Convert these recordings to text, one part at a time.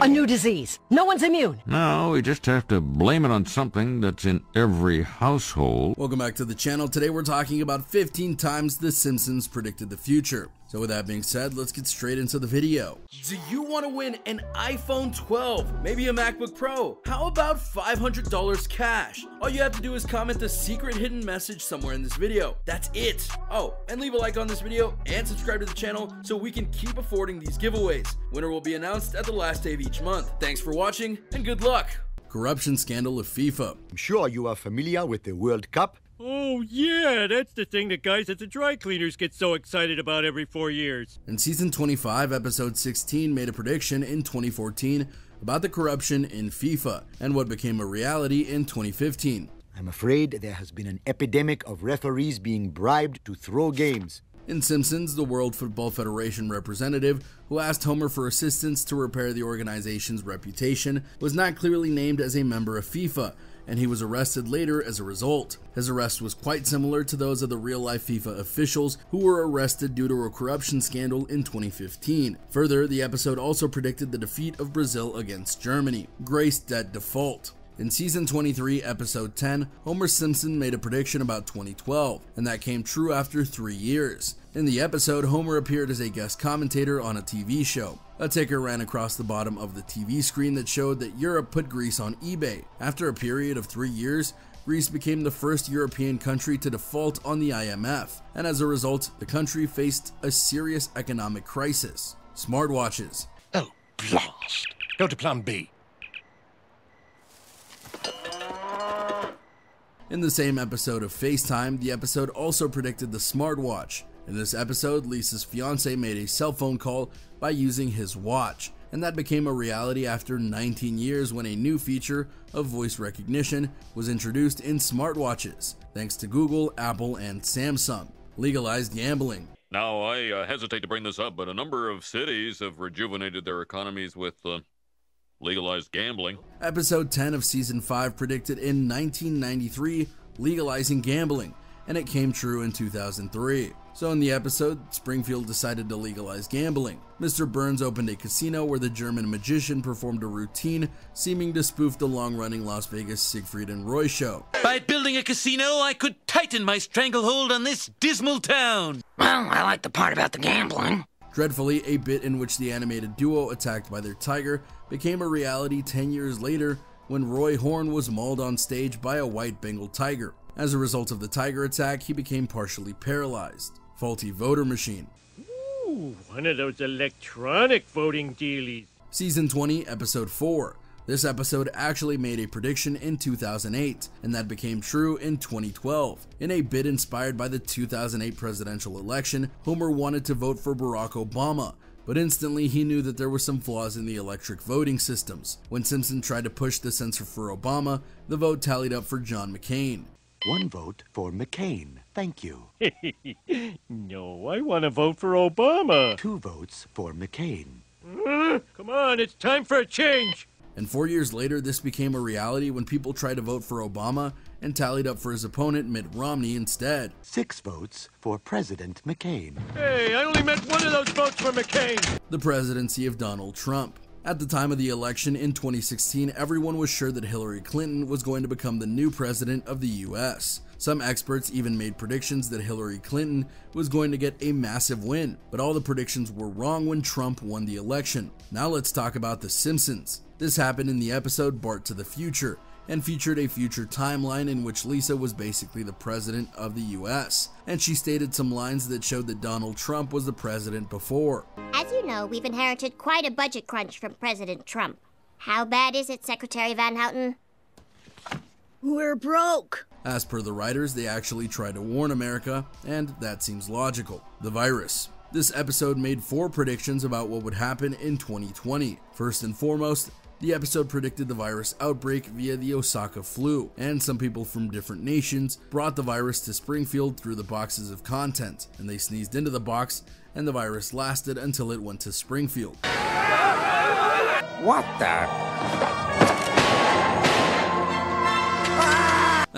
A new disease. No one's immune. No, we just have to blame it on something that's in every household. Welcome back to the channel. Today we're talking about 15 times The Simpsons predicted the future. So with that being said, let's get straight into the video. Do you want to win an iPhone 12? Maybe a MacBook Pro? How about $500 cash? All you have to do is comment the secret hidden message somewhere in this video. That's it. Oh, and leave a like on this video and subscribe to the channel so we can keep affording these giveaways. Winner will be announced at the last day of each month. Thanks for watching and good luck. Corruption scandal of FIFA. I'm sure you are familiar with the World Cup. Oh, yeah, that's the thing that guys at the dry cleaners get so excited about every four years. In season 25, episode 16 made a prediction in 2014 about the corruption in FIFA and what became a reality in 2015. I'm afraid there has been an epidemic of referees being bribed to throw games. In Simpsons, the World Football Federation representative who asked Homer for assistance to repair the organization's reputation was not clearly named as a member of FIFA, and he was arrested later as a result. His arrest was quite similar to those of the real life FIFA officials who were arrested due to a corruption scandal in 2015. Further, the episode also predicted the defeat of Brazil against Germany, graced at default. In season 23, episode 10, Homer Simpson made a prediction about 2012, and that came true after three years. In the episode, Homer appeared as a guest commentator on a TV show. A ticker ran across the bottom of the TV screen that showed that Europe put Greece on eBay. After a period of three years, Greece became the first European country to default on the IMF, and as a result, the country faced a serious economic crisis. Smartwatches. Oh, blast. Go to plan B. In the same episode of FaceTime, the episode also predicted the smartwatch. In this episode, Lisa's fiance made a cell phone call by using his watch, and that became a reality after 19 years when a new feature of voice recognition was introduced in smartwatches, thanks to Google, Apple, and Samsung. Legalized gambling. Now, I uh, hesitate to bring this up, but a number of cities have rejuvenated their economies with uh, legalized gambling. Episode 10 of Season 5 predicted in 1993 legalizing gambling, and it came true in 2003. So in the episode, Springfield decided to legalize gambling. Mr. Burns opened a casino where the German magician performed a routine seeming to spoof the long-running Las Vegas Siegfried and Roy show. By building a casino, I could tighten my stranglehold on this dismal town. Well, I like the part about the gambling. Dreadfully, a bit in which the animated duo attacked by their tiger became a reality 10 years later when Roy Horn was mauled on stage by a white Bengal tiger. As a result of the tiger attack, he became partially paralyzed faulty voter machine. Ooh, one of those electronic voting dealies. Season 20, Episode 4. This episode actually made a prediction in 2008, and that became true in 2012. In a bit inspired by the 2008 presidential election, Homer wanted to vote for Barack Obama, but instantly he knew that there were some flaws in the electric voting systems. When Simpson tried to push the sensor for Obama, the vote tallied up for John McCain. One vote for McCain. Thank you. no, I want to vote for Obama. Two votes for McCain. Uh, come on, it's time for a change. And four years later, this became a reality when people tried to vote for Obama and tallied up for his opponent, Mitt Romney, instead. Six votes for President McCain. Hey, I only meant one of those votes for McCain. The presidency of Donald Trump. At the time of the election in 2016, everyone was sure that Hillary Clinton was going to become the new president of the US. Some experts even made predictions that Hillary Clinton was going to get a massive win, but all the predictions were wrong when Trump won the election. Now let's talk about The Simpsons. This happened in the episode Bart to the Future, and featured a future timeline in which Lisa was basically the president of the US, and she stated some lines that showed that Donald Trump was the president before. As you know, we've inherited quite a budget crunch from President Trump. How bad is it, Secretary Van Houten? We're broke. As per the writers, they actually tried to warn America, and that seems logical. The virus. This episode made four predictions about what would happen in 2020. First and foremost, the episode predicted the virus outbreak via the Osaka flu, and some people from different nations brought the virus to Springfield through the boxes of content, and they sneezed into the box, and the virus lasted until it went to Springfield. What the?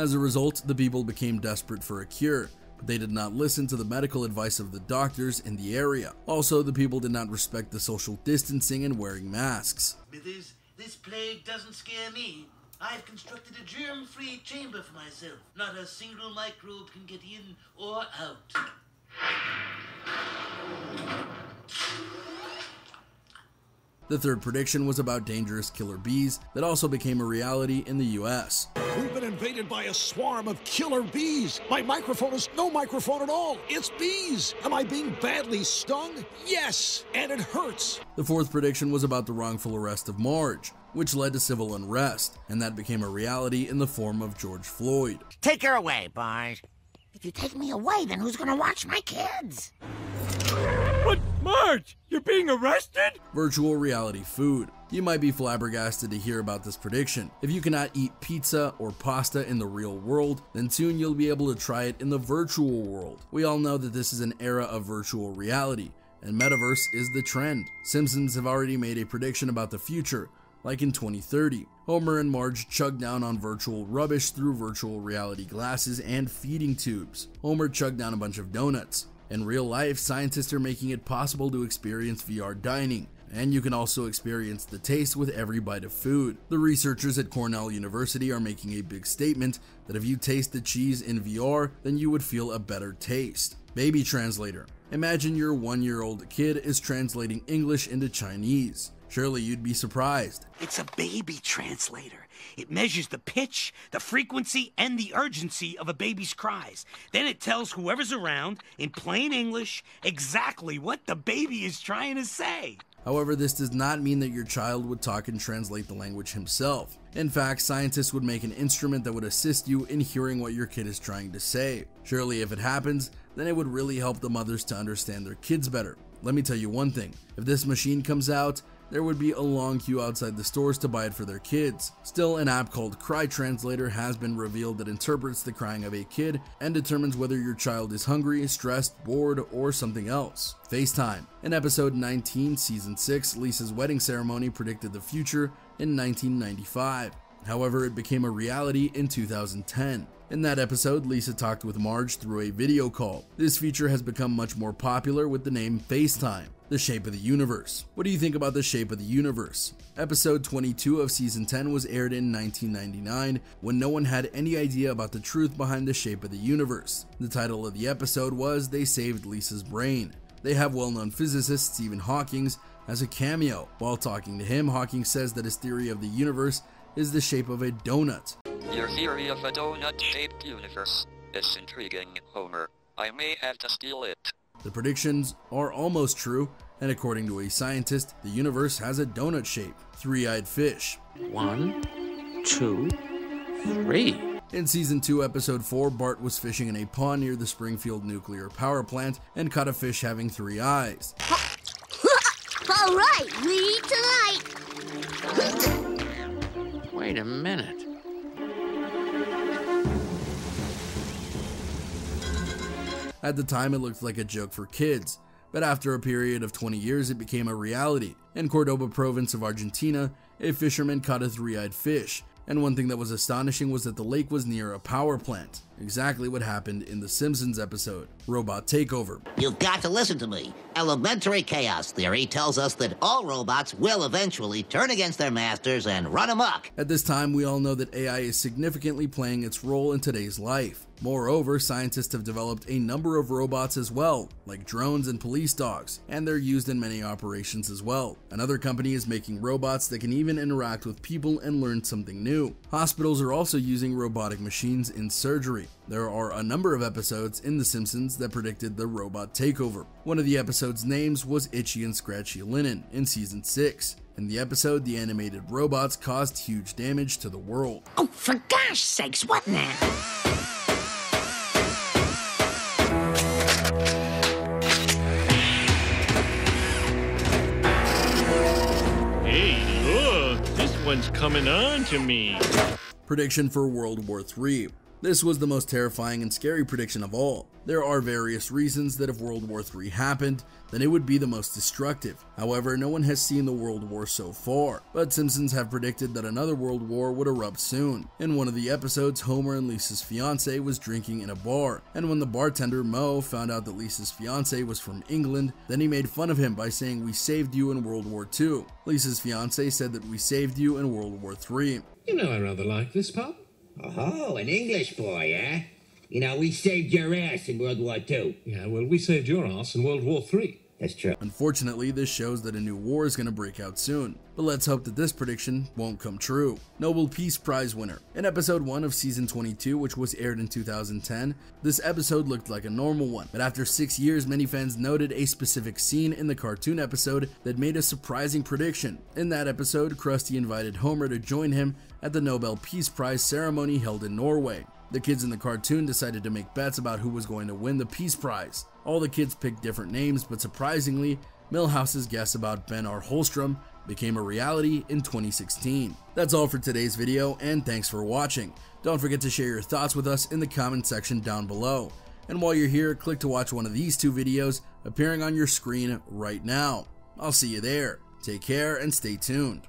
As a result, the people became desperate for a cure. but they did not listen to the medical advice of the doctors in the area. Also, the people did not respect the social distancing and wearing masks. This plague doesn't scare me. I've constructed a germ-free chamber for myself. Not a single microbe can get in or out. The third prediction was about dangerous killer bees that also became a reality in the US. We've been invaded by a swarm of killer bees. My microphone is no microphone at all. It's bees. Am I being badly stung? Yes, and it hurts. The fourth prediction was about the wrongful arrest of Marge, which led to civil unrest, and that became a reality in the form of George Floyd. Take her away, Bart. If you take me away, then who's gonna watch my kids? Marge, you're being arrested? Virtual reality food. You might be flabbergasted to hear about this prediction. If you cannot eat pizza or pasta in the real world, then soon you'll be able to try it in the virtual world. We all know that this is an era of virtual reality, and metaverse is the trend. Simpsons have already made a prediction about the future, like in 2030. Homer and Marge chug down on virtual rubbish through virtual reality glasses and feeding tubes. Homer chugged down a bunch of donuts. In real life, scientists are making it possible to experience VR dining, and you can also experience the taste with every bite of food. The researchers at Cornell University are making a big statement that if you taste the cheese in VR, then you would feel a better taste. Baby Translator. Imagine your one year old kid is translating English into Chinese. Surely you'd be surprised. It's a baby translator. It measures the pitch, the frequency, and the urgency of a baby's cries. Then it tells whoever's around, in plain English, exactly what the baby is trying to say. However, this does not mean that your child would talk and translate the language himself. In fact, scientists would make an instrument that would assist you in hearing what your kid is trying to say. Surely, if it happens, then it would really help the mothers to understand their kids better. Let me tell you one thing if this machine comes out, there would be a long queue outside the stores to buy it for their kids. Still, an app called Cry Translator has been revealed that interprets the crying of a kid and determines whether your child is hungry, stressed, bored, or something else. FaceTime. In episode 19, season 6, Lisa's wedding ceremony predicted the future in 1995. However, it became a reality in 2010. In that episode, Lisa talked with Marge through a video call. This feature has become much more popular with the name FaceTime. The Shape of the Universe. What do you think about The Shape of the Universe? Episode 22 of season 10 was aired in 1999 when no one had any idea about the truth behind the shape of the universe. The title of the episode was They Saved Lisa's Brain. They have well known physicist Stephen Hawking as a cameo. While talking to him, Hawking says that his theory of the universe is the shape of a donut. Your theory of a donut shaped universe is intriguing, Homer. I may have to steal it. The predictions are almost true, and according to a scientist, the universe has a donut shape. Three eyed fish. One, two, three. In season 2, episode 4, Bart was fishing in a pond near the Springfield nuclear power plant and caught a fish having three eyes. All right, lead to light. Wait a minute. At the time, it looked like a joke for kids, but after a period of 20 years, it became a reality. In Cordoba province of Argentina, a fisherman caught a three eyed fish, and one thing that was astonishing was that the lake was near a power plant. Exactly what happened in the Simpsons episode Robot Takeover. You've got to listen to me. Elementary chaos theory tells us that all robots will eventually turn against their masters and run amok. At this time, we all know that AI is significantly playing its role in today's life. Moreover, scientists have developed a number of robots as well, like drones and police dogs, and they're used in many operations as well. Another company is making robots that can even interact with people and learn something new. Hospitals are also using robotic machines in surgery. There are a number of episodes in The Simpsons that predicted the robot takeover. One of the episode's names was Itchy and Scratchy Land in season 6. In the episode, the animated robots caused huge damage to the world. Oh, for gosh sakes, what now? Hey, look, this one's coming on to me. Prediction for World War III. This was the most terrifying and scary prediction of all. There are various reasons that if World War III happened, then it would be the most destructive. However, no one has seen the World War so far, but Simpsons have predicted that another World War would erupt soon. In one of the episodes, Homer and Lisa's fiance was drinking in a bar, and when the bartender Moe found out that Lisa's fiance was from England, then he made fun of him by saying we saved you in World War II. Lisa's fiance said that we saved you in World War III. You know I rather like this pub. Oh, an English boy, eh? You know, we saved your ass in World War II. Yeah, well, we saved your ass in World War Three. That's true. Unfortunately, this shows that a new war is going to break out soon, but let's hope that this prediction won't come true. Nobel Peace Prize winner. In episode 1 of season 22, which was aired in 2010, this episode looked like a normal one, but after 6 years, many fans noted a specific scene in the cartoon episode that made a surprising prediction. In that episode, Krusty invited Homer to join him at the Nobel Peace Prize ceremony held in Norway. The kids in the cartoon decided to make bets about who was going to win the Peace Prize. All the kids picked different names, but surprisingly, Milhouse's guess about Bengt R. Holmström became a reality in 2016. That's all for today's video, and thanks for watching. Don't forget to share your thoughts with us in the comment section down below. And while you're here, click to watch one of these two videos appearing on your screen right now. I'll see you there. Take care and stay tuned.